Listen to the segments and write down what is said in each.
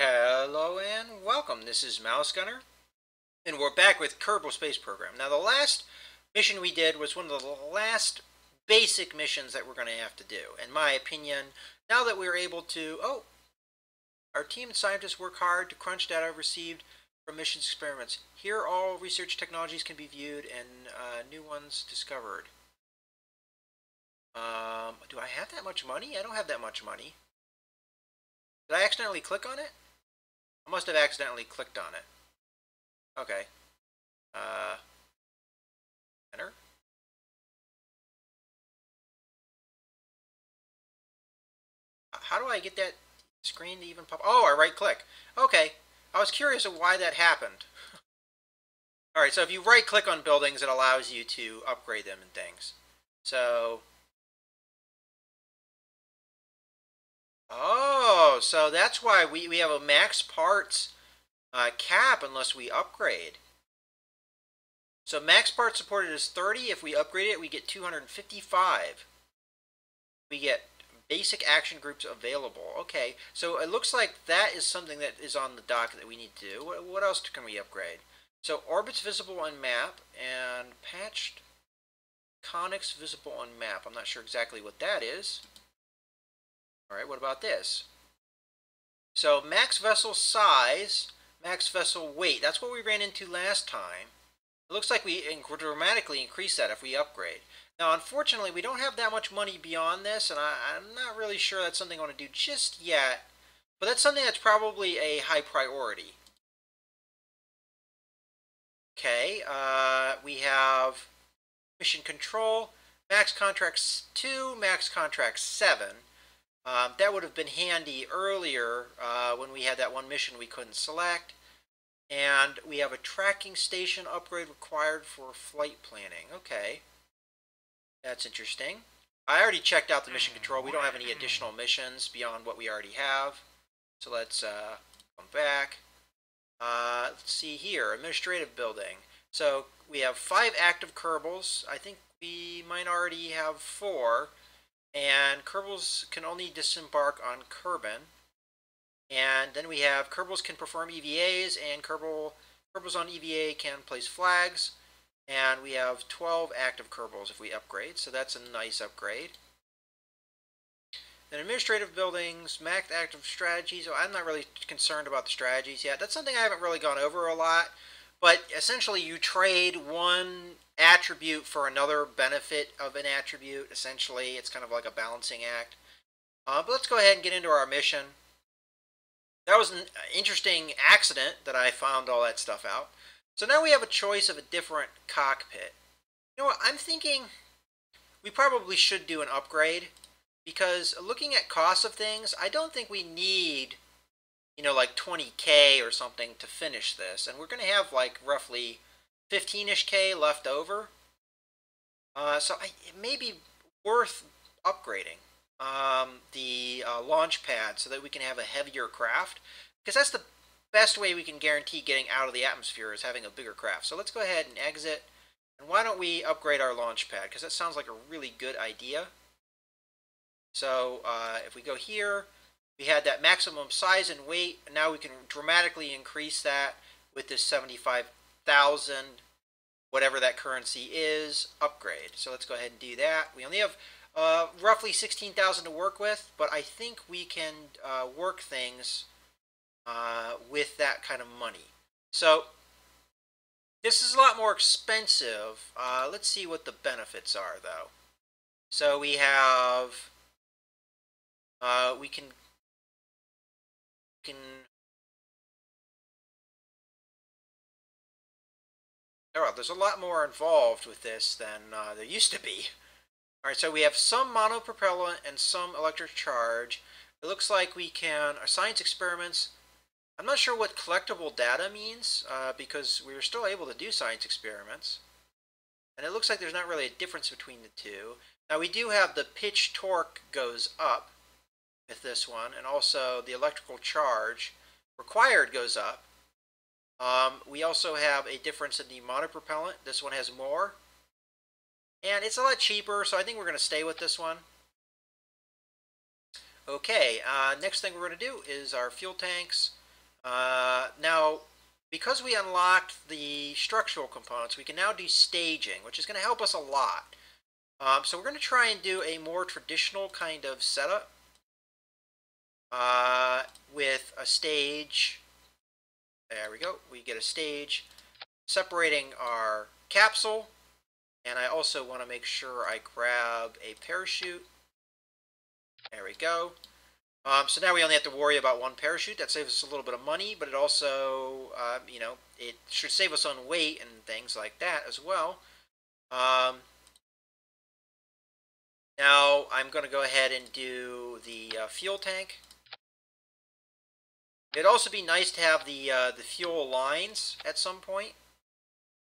Hello and welcome. This is Mouse Gunner, and we're back with Kerbal Space Program. Now, the last mission we did was one of the last basic missions that we're going to have to do. In my opinion, now that we're able to, oh, our team scientists work hard to crunch data received from missions experiments. Here, all research technologies can be viewed and uh, new ones discovered. Um, do I have that much money? I don't have that much money. Did I accidentally click on it? I must have accidentally clicked on it. Okay. Uh, enter. How do I get that screen to even pop? Oh, I right click. Okay. I was curious of why that happened. Alright, so if you right click on buildings, it allows you to upgrade them and things. So, Oh, so that's why we, we have a max parts uh, cap unless we upgrade. So max parts supported is 30. If we upgrade it, we get 255. We get basic action groups available. Okay, so it looks like that is something that is on the dock that we need to do. What, what else can we upgrade? So orbits visible on map and patched conics visible on map. I'm not sure exactly what that is. All right, what about this? So max vessel size, max vessel weight. That's what we ran into last time. It looks like we dramatically increase that if we upgrade. Now, unfortunately, we don't have that much money beyond this, and I, am not really sure that's something I want to do just yet. But that's something that's probably a high priority. Okay, uh, we have mission control, max contracts 2, max contracts 7. Um, that would have been handy earlier uh, when we had that one mission we couldn't select. And we have a tracking station upgrade required for flight planning. Okay. That's interesting. I already checked out the mission control. We don't have any additional missions beyond what we already have. So let's uh, come back. Uh, let's see here. Administrative building. So we have five active Kerbals. I think we might already have four and Kerbals can only disembark on Kerbin. And then we have Kerbals can perform EVAs, and Kerbal, Kerbals on EVA can place flags. And we have 12 active Kerbals if we upgrade, so that's a nice upgrade. Then administrative buildings, max active strategies. So I'm not really concerned about the strategies yet. That's something I haven't really gone over a lot. But essentially, you trade one attribute for another benefit of an attribute. Essentially, it's kind of like a balancing act. Uh, but let's go ahead and get into our mission. That was an interesting accident that I found all that stuff out. So now we have a choice of a different cockpit. You know what? I'm thinking we probably should do an upgrade because looking at cost of things, I don't think we need, you know, like 20k or something to finish this. And we're going to have like roughly 15-ish K left over. Uh, so I, it may be worth upgrading um, the uh, launch pad so that we can have a heavier craft. Because that's the best way we can guarantee getting out of the atmosphere is having a bigger craft. So let's go ahead and exit. And why don't we upgrade our launch pad? Because that sounds like a really good idea. So uh, if we go here, we had that maximum size and weight. Now we can dramatically increase that with this 75 thousand, whatever that currency is, upgrade. So let's go ahead and do that. We only have uh, roughly 16,000 to work with, but I think we can uh, work things uh, with that kind of money. So this is a lot more expensive. Uh, let's see what the benefits are, though. So we have, uh, we can, can Oh, there's a lot more involved with this than uh, there used to be. All right, so we have some monopropellant and some electric charge. It looks like we can, our science experiments, I'm not sure what collectible data means uh, because we were still able to do science experiments. And it looks like there's not really a difference between the two. Now we do have the pitch torque goes up with this one, and also the electrical charge required goes up. Um, we also have a difference in the monopropellant. This one has more. And it's a lot cheaper, so I think we're going to stay with this one. Okay, uh, next thing we're going to do is our fuel tanks. Uh, now, because we unlocked the structural components, we can now do staging, which is going to help us a lot. Um, so we're going to try and do a more traditional kind of setup uh, with a stage. There we go. We get a stage separating our capsule. And I also want to make sure I grab a parachute. There we go. Um, so now we only have to worry about one parachute. That saves us a little bit of money, but it also, uh, you know, it should save us on weight and things like that as well. Um, now I'm going to go ahead and do the uh, fuel tank. It'd also be nice to have the uh, the fuel lines at some point.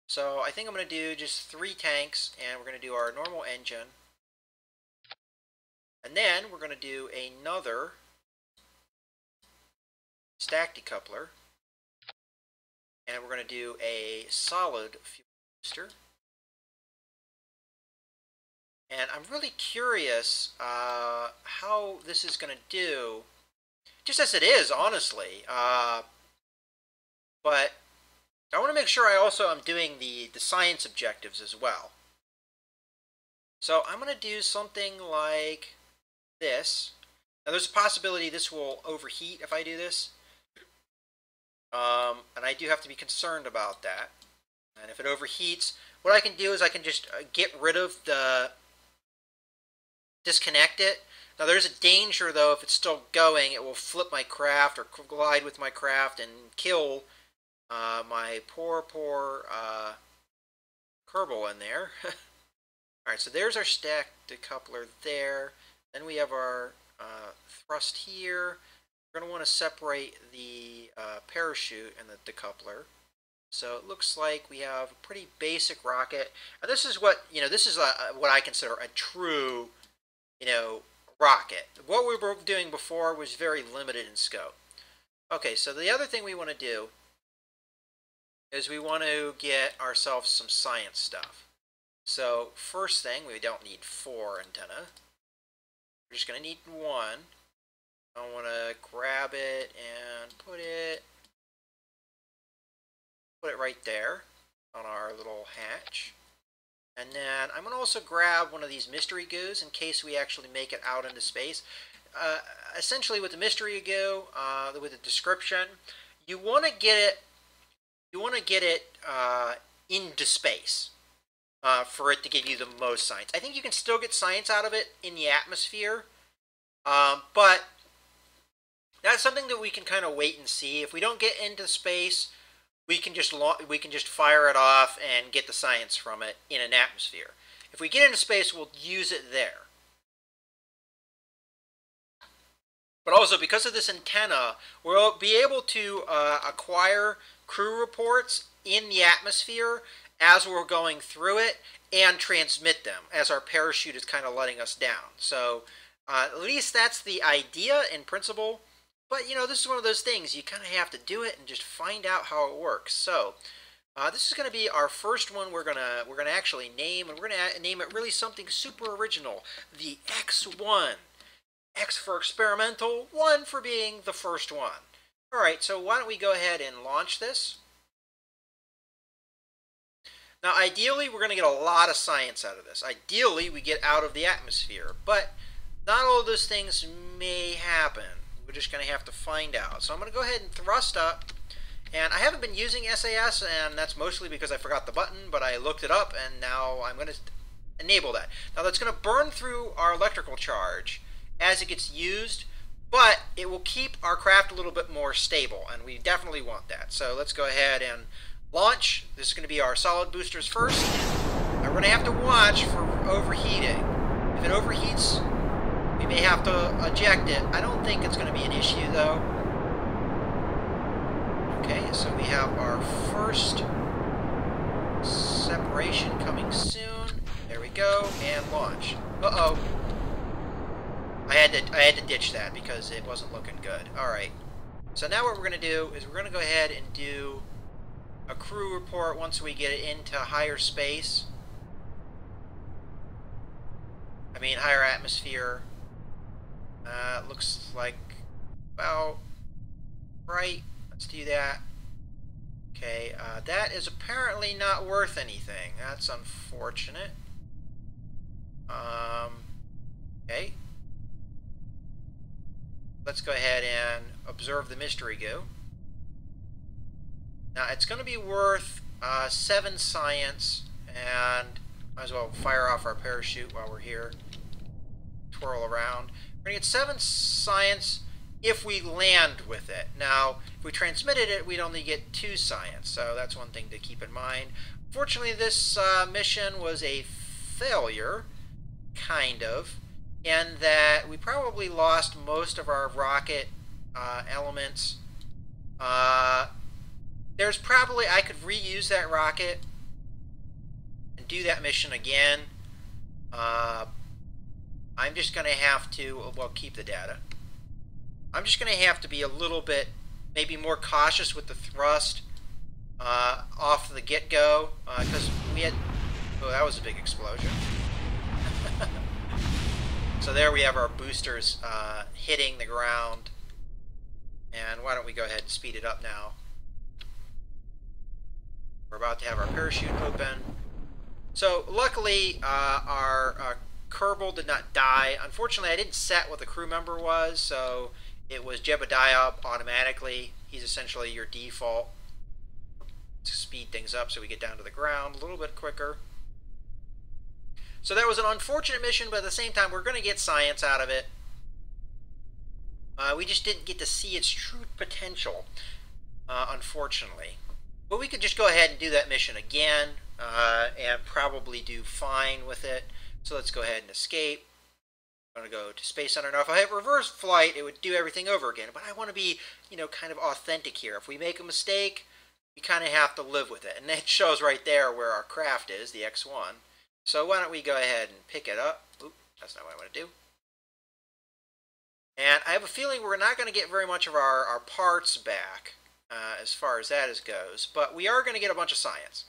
So I think I'm going to do just three tanks, and we're going to do our normal engine. And then we're going to do another stack decoupler. And we're going to do a solid fuel booster. And I'm really curious uh, how this is going to do, just as it is, honestly. Uh, but I want to make sure I also am doing the, the science objectives as well. So I'm going to do something like this. Now there's a possibility this will overheat if I do this. Um, and I do have to be concerned about that. And if it overheats, what I can do is I can just uh, get rid of the, disconnect it. Now there's a danger though if it's still going, it will flip my craft or collide with my craft and kill uh, my poor, poor uh, Kerbal in there. Alright, so there's our stack decoupler there. Then we have our uh, thrust here. We're going to want to separate the uh, parachute and the decoupler. So it looks like we have a pretty basic rocket. And this is what, you know, this is a, what I consider a true, you know, rocket. What we were doing before was very limited in scope. Okay, so the other thing we want to do is we want to get ourselves some science stuff. So first thing, we don't need four antenna. We're just going to need one. I want to grab it and put it put it right there on our little hatch. And then I'm going to also grab one of these mystery goos in case we actually make it out into space. Uh, essentially with the mystery goo, uh, with the description, you want to get it you want to get it uh, into space uh, for it to give you the most science. I think you can still get science out of it in the atmosphere, um, but that's something that we can kind of wait and see. If we don't get into space, we can just we can just fire it off and get the science from it in an atmosphere. If we get into space, we'll use it there. But also, because of this antenna, we'll be able to uh, acquire crew reports in the atmosphere as we're going through it and transmit them as our parachute is kind of letting us down. So uh, at least that's the idea in principle. But you know, this is one of those things you kind of have to do it and just find out how it works. So uh, this is going to be our first one. We're gonna we're gonna actually name, and we're gonna name it really something super original. The X1. X for experimental, one for being the first one. All right, so why don't we go ahead and launch this? Now, ideally, we're going to get a lot of science out of this. Ideally, we get out of the atmosphere, but not all of those things may happen. We're just going to have to find out. So I'm going to go ahead and thrust up. And I haven't been using SAS, and that's mostly because I forgot the button, but I looked it up, and now I'm going to enable that. Now that's going to burn through our electrical charge as it gets used, but it will keep our craft a little bit more stable, and we definitely want that. So let's go ahead and launch. This is going to be our solid boosters first. Now we're going to have to watch for overheating. If it overheats, we may have to eject it. I don't think it's going to be an issue though. Okay, so we have our first separation coming soon. There we go, and launch. Uh-oh. I had to I had to ditch that because it wasn't looking good. All right. So now what we're going to do is we're going to go ahead and do a crew report once we get it into higher space. I mean higher atmosphere. Uh, looks like about right. Let's do that. Okay, uh, that is apparently not worth anything. That's unfortunate. Um, okay. Let's go ahead and observe the mystery goo. Now, it's going to be worth uh, 7 science, and might as well fire off our parachute while we're here. Twirl around. We're going to get 7 science if we land with it. Now, if we transmitted it, we'd only get 2 science, so that's one thing to keep in mind. Fortunately, this uh, mission was a failure, kind of, in that we probably lost most of our rocket uh, elements. Uh, there's probably, I could reuse that rocket and do that mission again. Uh, I'm just going to have to, well, keep the data. I'm just going to have to be a little bit, maybe more cautious with the thrust uh, off the get-go, because uh, we had, oh, that was a big explosion. so there we have our boosters uh, hitting the ground. And why don't we go ahead and speed it up now. We're about to have our parachute open. So luckily, uh, our uh, Kerbal did not die. Unfortunately, I didn't set what the crew member was, so it was Jebediah automatically. He's essentially your default to speed things up so we get down to the ground a little bit quicker. So that was an unfortunate mission, but at the same time, we're going to get science out of it. Uh, we just didn't get to see its true potential, uh, unfortunately. But we could just go ahead and do that mission again uh, and probably do fine with it. So let's go ahead and escape. I'm going to go to Space Center. Now, if I have reverse flight, it would do everything over again. But I want to be, you know, kind of authentic here. If we make a mistake, we kind of have to live with it. And it shows right there where our craft is, the X-1. So why don't we go ahead and pick it up. Oop, that's not what I want to do. And I have a feeling we're not going to get very much of our, our parts back uh, as far as that is goes. But we are going to get a bunch of science.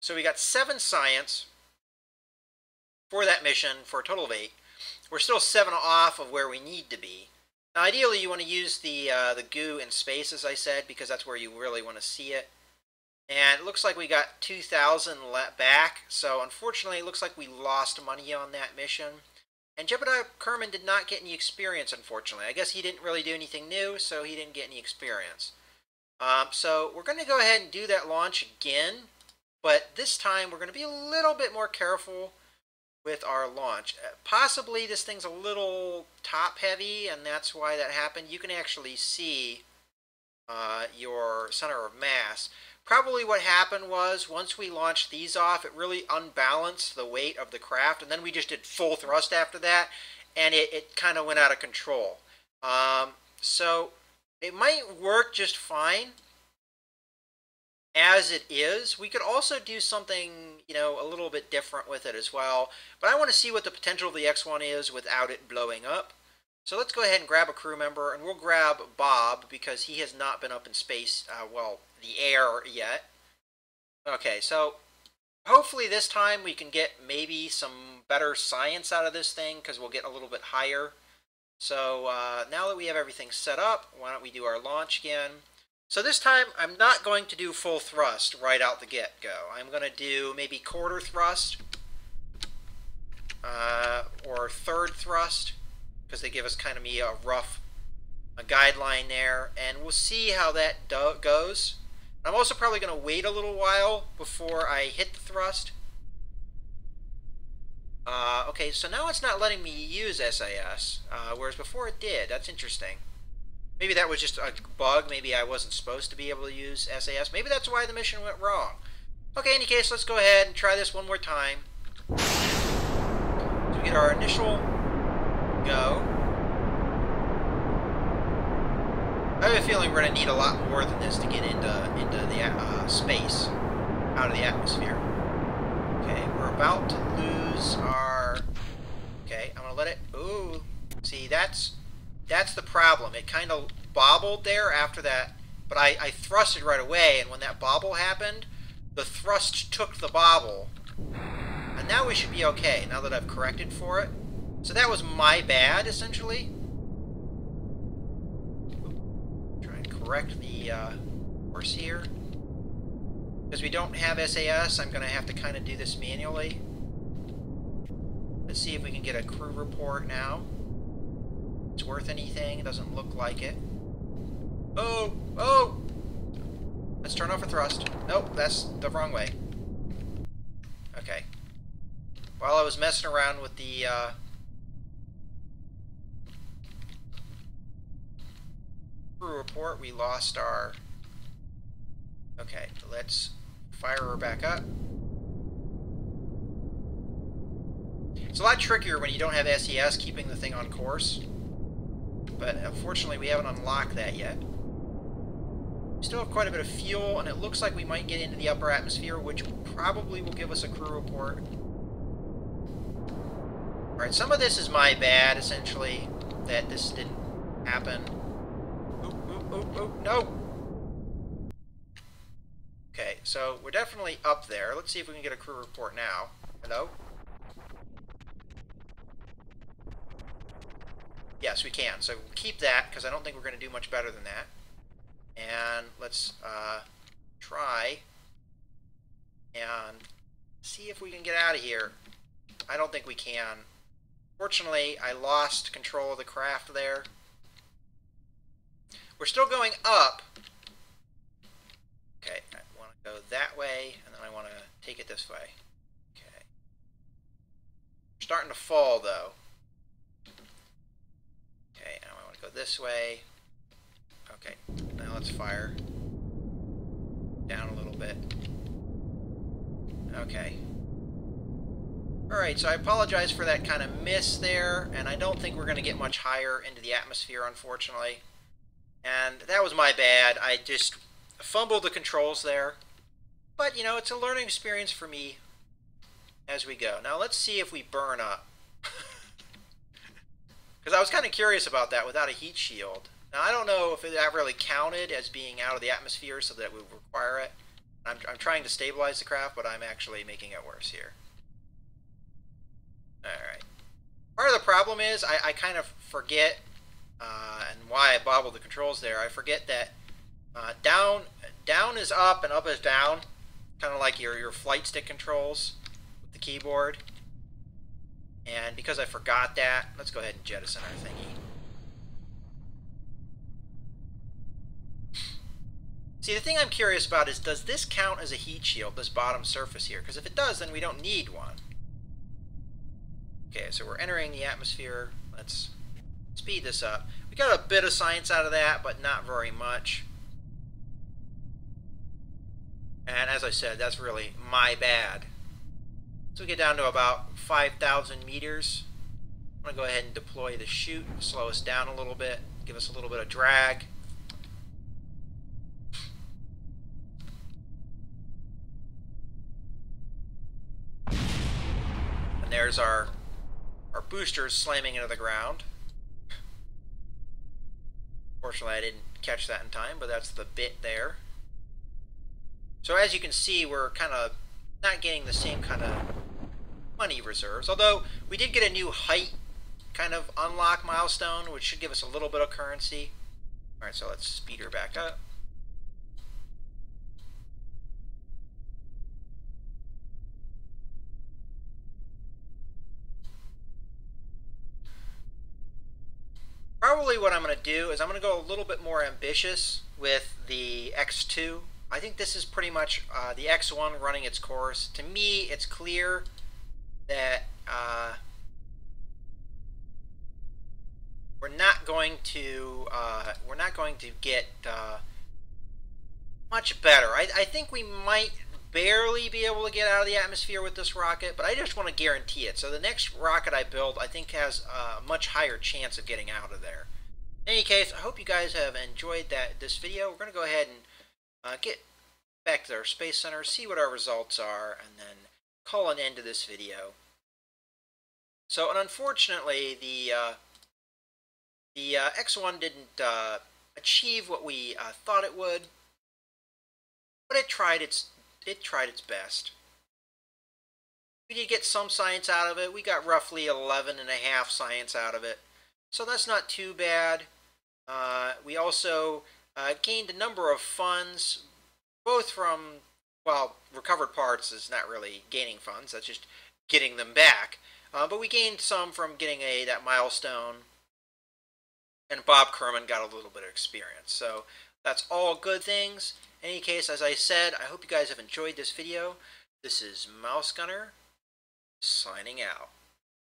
So we got seven science for that mission for a total of eight. We're still seven off of where we need to be. Now, ideally, you want to use the uh, the goo in space, as I said, because that's where you really want to see it. And it looks like we got 2,000 back, so unfortunately, it looks like we lost money on that mission. And Jebediah Kerman did not get any experience, unfortunately. I guess he didn't really do anything new, so he didn't get any experience. Um, so we're going to go ahead and do that launch again, but this time we're going to be a little bit more careful with our launch. Uh, possibly this thing's a little top heavy, and that's why that happened. You can actually see uh, your center of mass. Probably what happened was once we launched these off, it really unbalanced the weight of the craft, and then we just did full thrust after that, and it, it kind of went out of control. Um, so it might work just fine as it is. We could also do something, you know, a little bit different with it as well. But I want to see what the potential of the X1 is without it blowing up. So let's go ahead and grab a crew member, and we'll grab Bob because he has not been up in space, uh, well, the air yet. Okay, so hopefully this time we can get maybe some better science out of this thing because we'll get a little bit higher. So uh, now that we have everything set up, why don't we do our launch again. So this time I'm not going to do full thrust right out the get-go. I'm going to do maybe quarter thrust uh, or third thrust because they give us kind of me a rough a guideline there and we'll see how that goes. I'm also probably going to wait a little while before I hit the thrust. Uh, okay, so now it's not letting me use SAS, uh, whereas before it did. That's interesting. Maybe that was just a bug. Maybe I wasn't supposed to be able to use SAS. Maybe that's why the mission went wrong. Okay, in any case, let's go ahead and try this one more time. So we get our initial go. I have a feeling we're going to need a lot more than this to get into into the uh, space, out of the atmosphere. Okay, we're about to lose our... Okay, I'm going to let it... Ooh, see, that's that's the problem. It kind of bobbled there after that, but I, I thrusted right away, and when that bobble happened, the thrust took the bobble. And now we should be okay, now that I've corrected for it. So that was my bad, essentially. Try and correct the uh, course here. Because we don't have SAS, I'm going to have to kind of do this manually. Let's see if we can get a crew report now. It's worth anything. It doesn't look like it. Oh! Oh! Let's turn off a thrust. Nope, that's the wrong way. Okay. While I was messing around with the, uh, crew report, we lost our... Okay, let's fire her back up. It's a lot trickier when you don't have SAS keeping the thing on course. But unfortunately, we haven't unlocked that yet. We still have quite a bit of fuel, and it looks like we might get into the upper atmosphere, which probably will give us a crew report. Alright, some of this is my bad, essentially, that this didn't happen. Oop, oop, oop, oop, no! Okay, so we're definitely up there. Let's see if we can get a crew report now. Hello? Yes, we can. So we'll keep that, because I don't think we're going to do much better than that. And let's uh, try and see if we can get out of here. I don't think we can. Fortunately, I lost control of the craft there. We're still going up. Okay, I want to go that way, and then I want to take it this way. Okay. We're starting to fall, though. Okay, now I want to go this way. Okay, now let's fire. Down a little bit. Okay. Alright, so I apologize for that kind of miss there, and I don't think we're going to get much higher into the atmosphere, unfortunately. And that was my bad. I just fumbled the controls there. But, you know, it's a learning experience for me as we go. Now, let's see if we burn up. Because I was kind of curious about that without a heat shield. Now, I don't know if that really counted as being out of the atmosphere so that would require it. I'm, I'm trying to stabilize the craft, but I'm actually making it worse here. Alright. Part of the problem is I, I kind of forget, uh, and why I bobbled the controls there, I forget that uh, down down is up and up is down, kind of like your, your flight stick controls with the keyboard. And because I forgot that, let's go ahead and jettison our thingy. See, the thing I'm curious about is, does this count as a heat shield, this bottom surface here? Because if it does, then we don't need one. Okay, so we're entering the atmosphere. Let's speed this up. We got a bit of science out of that, but not very much. And as I said, that's really my bad. So we get down to about 5,000 meters. I'm going to go ahead and deploy the chute, slow us down a little bit, give us a little bit of drag. And there's our, our boosters slamming into the ground. Fortunately, I didn't catch that in time, but that's the bit there. So as you can see, we're kind of not getting the same kind of money reserves. Although we did get a new height kind of unlock milestone, which should give us a little bit of currency. Alright, so let's speed her back up. Probably what I'm going to do is I'm going to go a little bit more ambitious with the X2 I think this is pretty much uh, the X1 running its course. To me, it's clear that uh, we're not going to uh, we're not going to get uh, much better. I, I think we might barely be able to get out of the atmosphere with this rocket, but I just want to guarantee it. So the next rocket I build, I think, has a much higher chance of getting out of there. In any case, I hope you guys have enjoyed that this video. We're going to go ahead and uh, get back to our Space Center, see what our results are, and then call an end to this video. So, and unfortunately, the uh, the uh, X1 didn't uh, achieve what we uh, thought it would, but it tried its it tried its best. We did get some science out of it. We got roughly 11 and a half science out of it, so that's not too bad. Uh, we also Uh, gained a number of funds, both from, well, recovered parts is not really gaining funds, that's just getting them back. Uh, but we gained some from getting a that milestone, and Bob Kerman got a little bit of experience. So that's all good things. In any case, as I said, I hope you guys have enjoyed this video. This is Mouse Gunner, signing out.